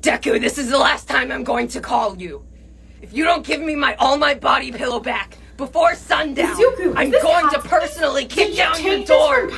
Deku, this is the last time I'm going to call you. If you don't give me my All Might body pillow back before sundown, Izuku, I'm going going to personally kick Did you your door.